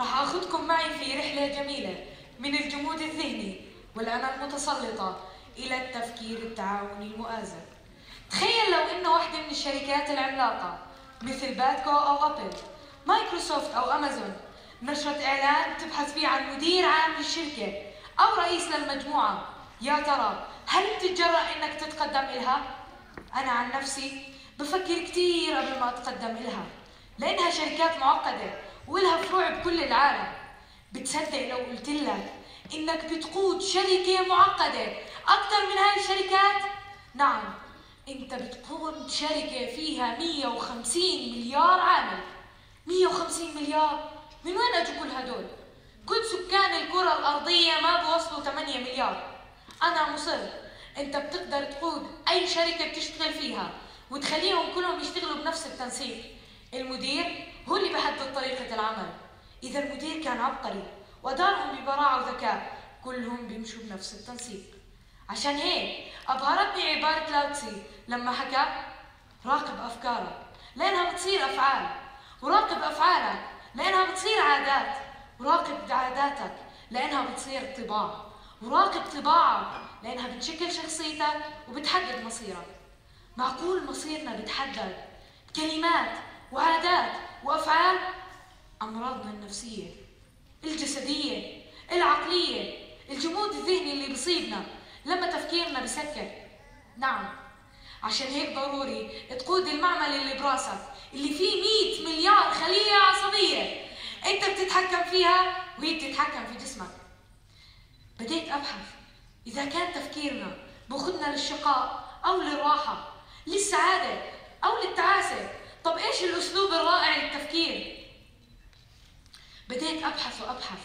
راح أخذكم معي في رحلة جميلة من الجمود الذهني والأنا المتسلطة إلى التفكير التعاوني المؤازر تخيل لو إن واحدة من الشركات العملاقة مثل باتكو أو أبل مايكروسوفت أو أمازون نشرت إعلان تبحث فيه عن مدير عام للشركة أو رئيس للمجموعة يا ترى هل بتتجرأ إنك تتقدم إلها؟ أنا عن نفسي بفكر كثير قبل ما أتقدم إلها لأنها شركات معقدة ولها فروع بكل العالم. بتصدق لو قلت لك إنك بتقود شركة معقدة أكثر من هاي الشركات؟ نعم أنت بتقود شركة فيها 150 مليار عامل. 150 مليار؟ من وين أجوا كل هدول؟ كل سكان الكرة الأرضية ما بوصلوا 8 مليار. أنا مصر أنت بتقدر تقود أي شركة بتشتغل فيها وتخليهم كلهم يشتغلوا بنفس التنسيق. المدير؟ هو اللي بحدد طريقة العمل. إذا المدير كان عبقري ودارهم ببراعة وذكاء كلهم بيمشوا بنفس التنسيق. عشان هيك أبهرتني عبارة لاوتسي لما حكى راقب أفكارك لأنها بتصير أفعال. وراقب أفعالك لأنها بتصير عادات. وراقب عاداتك لأنها بتصير طباع. وراقب طباعك لأنها بتشكل شخصيتك وبتحدد مصيرك. معقول مصيرنا بتحدد؟ كلمات وعادات وأفعال أمراضنا النفسية الجسدية العقلية الجمود الذهني اللي بيصيبنا لما تفكيرنا بسكر نعم عشان هيك ضروري تقود المعمل اللي براسك اللي فيه 100 مليار خلية عصبية. أنت بتتحكم فيها وهي بتتحكم في جسمك. بديت أبحث إذا كان تفكيرنا بأخذنا للشقاء أو للراحة للسعادة أو للتعاسة. طب إيش الأسلوب الرائع للتفكير؟ بديت أبحث وأبحث.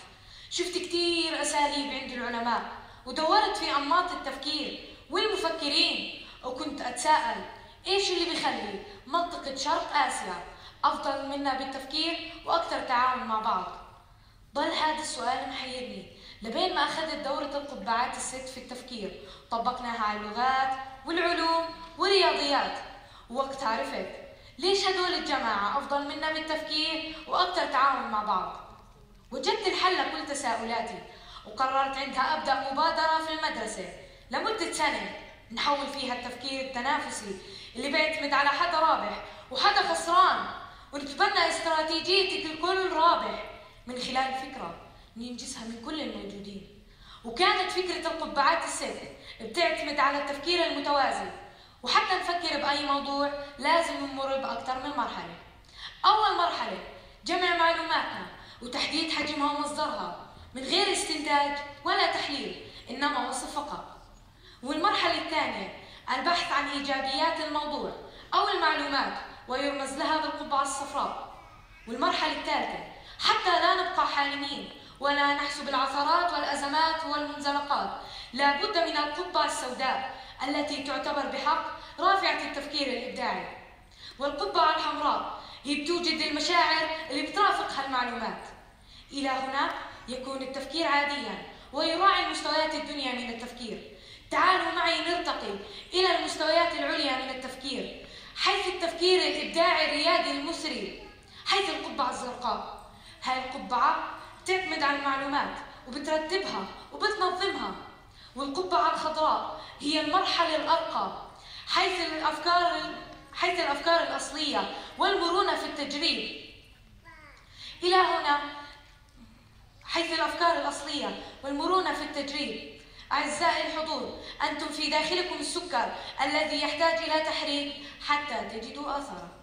شفت كثير أساليب عند العلماء ودورت في أنماط التفكير والمفكرين وكنت أتساءل إيش اللي بيخلي منطقة شرق آسيا أفضل منا بالتفكير وأكثر تعاون مع بعض؟ ضل هذا السؤال محيرني. لبين ما أخذت دورة القبعات الست في التفكير طبقناها على اللغات والعلوم والرياضيات. وقت عرفت ليش هدول الجماعة أفضل منا بالتفكير وأكثر تعاون مع بعض. وجدت الحل لكل تساؤلاتي وقررت عندها أبدأ مبادرة في المدرسة. لمدة سنة نحول فيها التفكير التنافسي اللي بيعتمد على حدا رابح وحدا خسران ونتبنى استراتيجية الكل رابح من خلال فكرة ننجزها من كل الموجودين. وكانت فكرة القبعات الست بتعتمد على التفكير المتوازي وحتى نفكر بأي موضوع لازم نمر بأكثر من مرحلة. أول مرحلة جمع معلوماتنا وتحديد حجمها ومصدرها من غير استنتاج ولا تحليل إنما وصف فقط. والمرحلة الثانية البحث عن إيجابيات الموضوع أو المعلومات ويرمز لها بالقبعة الصفراء. والمرحلة الثالثة حتى لا نبقى حالمين ولا نحسب العثرات والأزمات والمنزلقات. لا بد من القبعة السوداء التي تعتبر بحق رافعة التفكير الإبداعي. والقبعة الحمراء بتوجد المشاعر اللي بترافق هالمعلومات. إلى هنا يكون التفكير عاديا ويراعي المستويات الدنيا من التفكير. تعالوا معي نرتقي إلى المستويات العليا من التفكير حيث التفكير الإبداعي الريادي المسري حيث القبعة الزرقاء. هاي القبعة بتعتمد على المعلومات وبترتبها وبتنظمها والقبعة الخضراء هي المرحلة الأرقى حيث الأفكار حيث الأفكار الأصلية والمرونة في التجريب. إلى هنا حيث الأفكار الأصلية والمرونة في التجريب أعزائي الحضور أنتم في داخلكم السكر الذي يحتاج إلى تحريك حتى تجدوا أثره